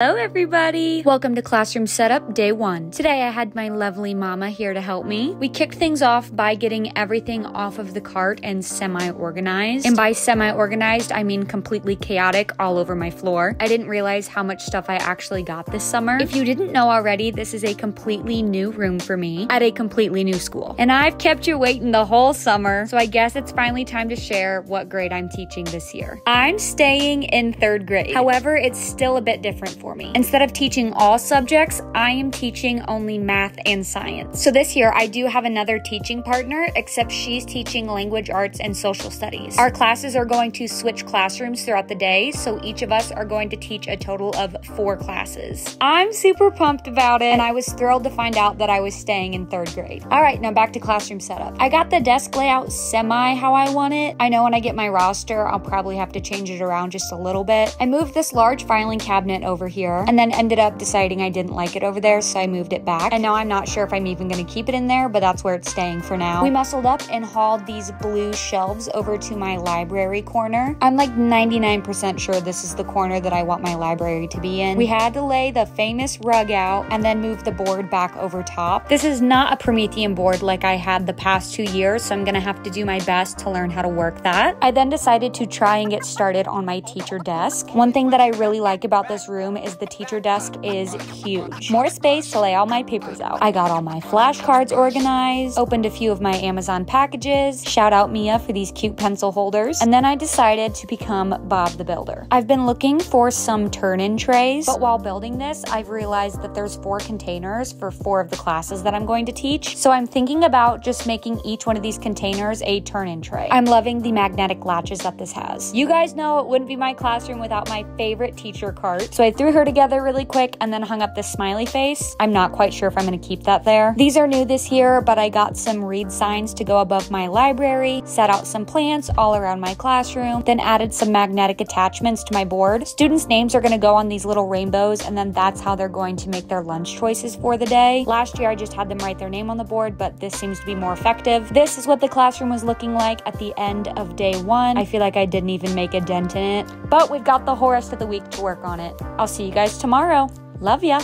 Hello, everybody. Welcome to Classroom Setup Day 1. Today I had my lovely mama here to help me. We kicked things off by getting everything off of the cart and semi organized. And by semi organized, I mean completely chaotic all over my floor. I didn't realize how much stuff I actually got this summer. If you didn't know already, this is a completely new room for me at a completely new school. And I've kept you waiting the whole summer, so I guess it's finally time to share what grade I'm teaching this year. I'm staying in third grade. However, it's still a bit different for for me. Instead of teaching all subjects, I am teaching only math and science. So this year, I do have another teaching partner, except she's teaching language arts and social studies. Our classes are going to switch classrooms throughout the day, so each of us are going to teach a total of four classes. I'm super pumped about it, and I was thrilled to find out that I was staying in third grade. All right, now back to classroom setup. I got the desk layout semi how I want it. I know when I get my roster, I'll probably have to change it around just a little bit. I moved this large filing cabinet over here here and then ended up deciding I didn't like it over there, so I moved it back. And now I'm not sure if I'm even gonna keep it in there, but that's where it's staying for now. We muscled up and hauled these blue shelves over to my library corner. I'm like 99% sure this is the corner that I want my library to be in. We had to lay the famous rug out and then move the board back over top. This is not a Promethean board like I had the past two years, so I'm gonna have to do my best to learn how to work that. I then decided to try and get started on my teacher desk. One thing that I really like about this room is the teacher desk is huge. More space to lay all my papers out. I got all my flashcards organized, opened a few of my Amazon packages, shout out Mia for these cute pencil holders, and then I decided to become Bob the Builder. I've been looking for some turn-in trays, but while building this, I've realized that there's four containers for four of the classes that I'm going to teach, so I'm thinking about just making each one of these containers a turn-in tray. I'm loving the magnetic latches that this has. You guys know it wouldn't be my classroom without my favorite teacher cart, so I threw her her together really quick and then hung up this smiley face. I'm not quite sure if I'm gonna keep that there. These are new this year, but I got some read signs to go above my library, set out some plants all around my classroom, then added some magnetic attachments to my board. Students' names are gonna go on these little rainbows, and then that's how they're going to make their lunch choices for the day. Last year, I just had them write their name on the board, but this seems to be more effective. This is what the classroom was looking like at the end of day one. I feel like I didn't even make a dent in it, but we've got the whole rest of the week to work on it. I'll see you guys tomorrow. Love ya.